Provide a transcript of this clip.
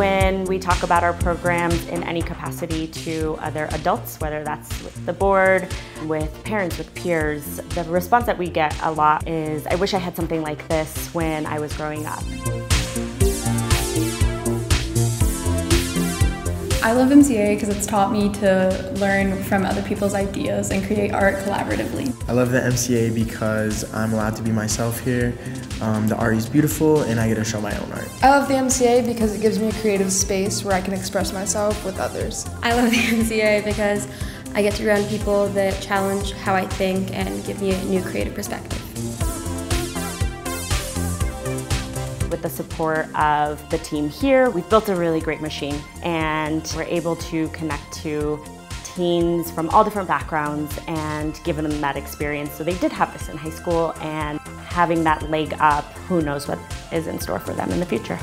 When we talk about our programs in any capacity to other adults, whether that's with the board, with parents, with peers. The response that we get a lot is, I wish I had something like this when I was growing up. I love MCA because it's taught me to learn from other people's ideas and create art collaboratively. I love the MCA because I'm allowed to be myself here. Um, the art is beautiful and I get to show my own art. I love the MCA because it gives me a creative space where I can express myself with others. I love the MCA because I get to be around people that challenge how I think and give me a new creative perspective. With the support of the team here, we've built a really great machine and we're able to connect to teens from all different backgrounds and give them that experience. So they did have this in high school and having that leg up, who knows what is in store for them in the future.